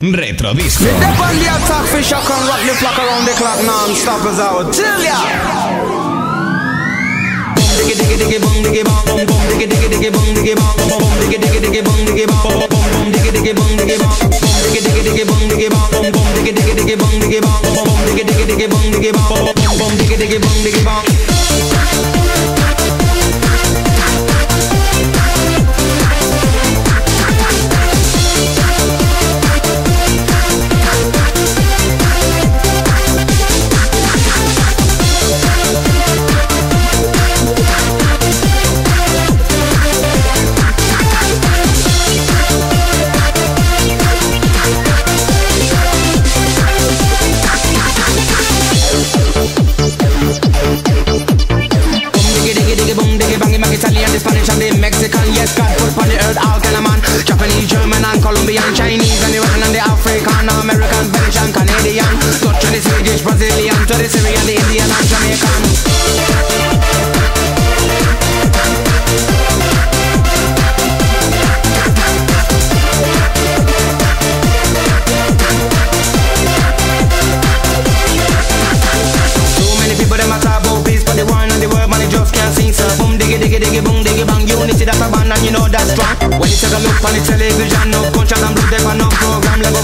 Retrodisco. Me dip on the attack fish, I can rock the flock around the clock non-stop as I would tell ya. Boom diggy diggy diggy boom diggy bong boom boom diggy diggy diggy boom diggy bong boom boom diggy diggy diggy boom diggy bong boom boom boom diggy diggy boom diggy bong boom diggy diggy diggy boom diggy bong boom boom diggy diggy diggy boom diggy bong boom boom diggy diggy diggy boom diggy bong boom boom diggy diggy boom diggy bong. Italian, the Spanish and the Mexican. Yes, God put upon the earth all kind of man. Japanese, German and Colombian Chinese. And the Russian and the diggy diggy boom diggy bang. Unity that's a band and you know that's strong. When you take a look on the television No punch and blue they no program. Like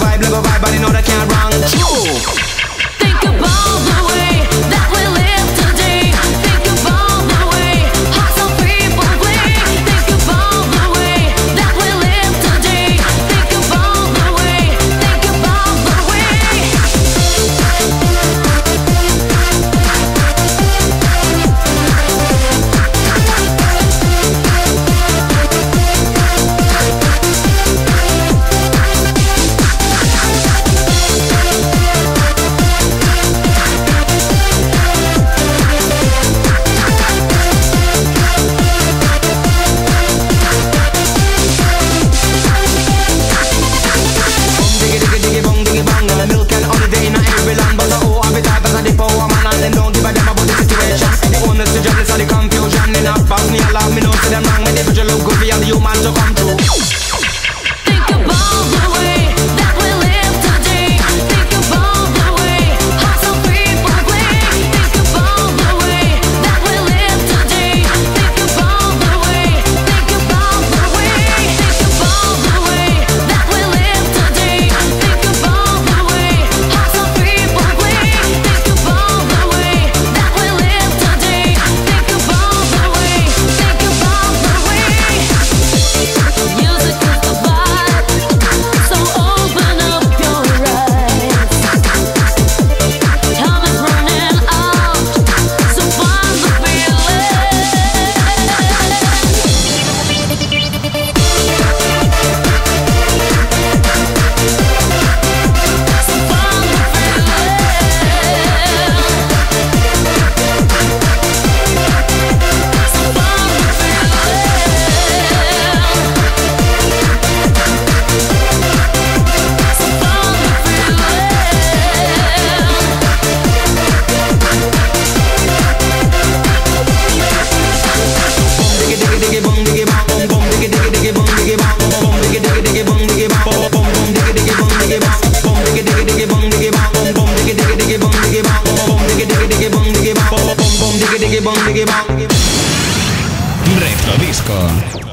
Retro Disco.